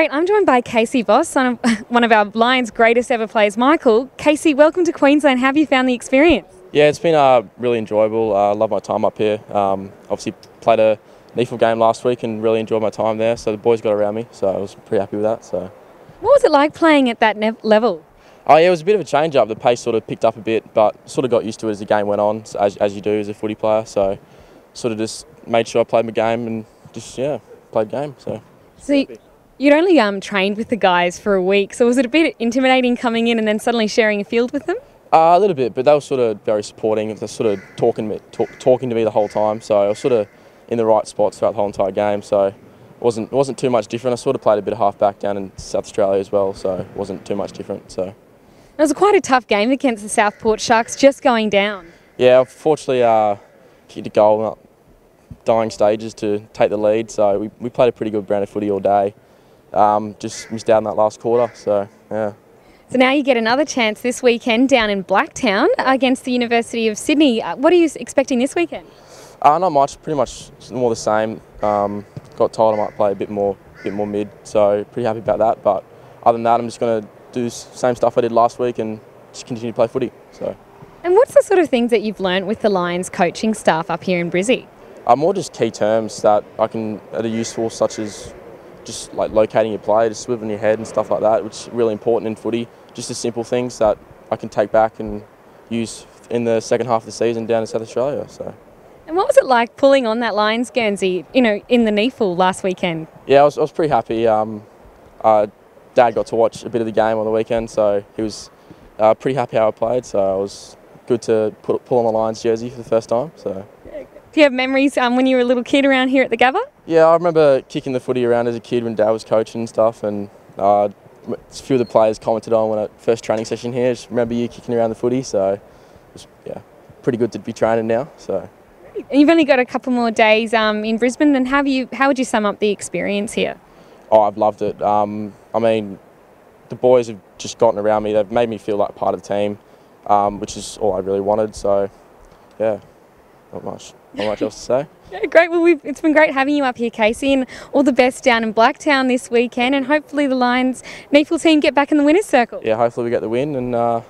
I'm joined by Casey Voss, one of, one of our Lions' greatest ever players, Michael. Casey, welcome to Queensland. How have you found the experience? Yeah, it's been uh, really enjoyable. I uh, love my time up here. Um, obviously, played a NEAFL game last week and really enjoyed my time there. So the boys got around me, so I was pretty happy with that. So, what was it like playing at that level? Oh yeah, it was a bit of a change up. The pace sort of picked up a bit, but sort of got used to it as the game went on, as, as you do as a footy player. So, sort of just made sure I played my game and just yeah, played game. So. So you'd only um, trained with the guys for a week, so was it a bit intimidating coming in and then suddenly sharing a field with them? Uh, a little bit, but they were sort of very supporting. They're sort of talking me, talk, talking to me the whole time, so I was sort of in the right spots throughout the whole entire game. So it wasn't it wasn't too much different. I sort of played a bit of halfback down in South Australia as well, so it wasn't too much different. So it was quite a tough game against the Southport Sharks, just going down. Yeah, fortunately, uh, kicked a goal up dying stages to take the lead. So we, we played a pretty good brand of footy all day. Um, just missed out in that last quarter. So yeah. So now you get another chance this weekend down in Blacktown against the University of Sydney. Uh, what are you expecting this weekend? Uh, not much. Pretty much more the same. Um, got told I might play a bit more, bit more mid. So pretty happy about that. But other than that, I'm just going to do the same stuff I did last week and just continue to play footy. So. And what's the sort of things that you've learned with the Lions coaching staff up here in Brizzy? Uh, more just key terms that I can that are useful, such as just like locating your play, just swiveling your head and stuff like that, which is really important in footy. Just the simple things that I can take back and use in the second half of the season down in South Australia. So. And what was it like pulling on that Lions Guernsey, you know, in the NEAFL last weekend? Yeah, I was, I was pretty happy. Um, uh, Dad got to watch a bit of the game on the weekend, so he was uh, pretty happy how I played. So it was good to put, pull on the Lions jersey for the first time. So. Do you have memories um, when you were a little kid around here at the Gabba? Yeah, I remember kicking the footy around as a kid when Dad was coaching and stuff, and uh, a few of the players commented on when I first training session here. Just remember you kicking around the footy, so it was, yeah, pretty good to be training now. So. You've only got a couple more days um, in Brisbane, and how you how would you sum up the experience here? Oh, I've loved it. Um, I mean, the boys have just gotten around me. They've made me feel like part of the team, um, which is all I really wanted. So, yeah, not much. Not much else to say. Yeah, great. Well, it's been great having you up here, Casey, and all the best down in Blacktown this weekend. And hopefully, the Lions NEAFL team get back in the winners' circle. Yeah, hopefully we get the win and uh,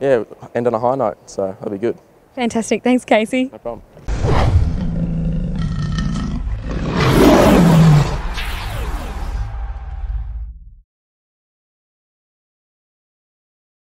yeah, end on a high note. So that'll be good. Fantastic. Thanks, Casey. No problem.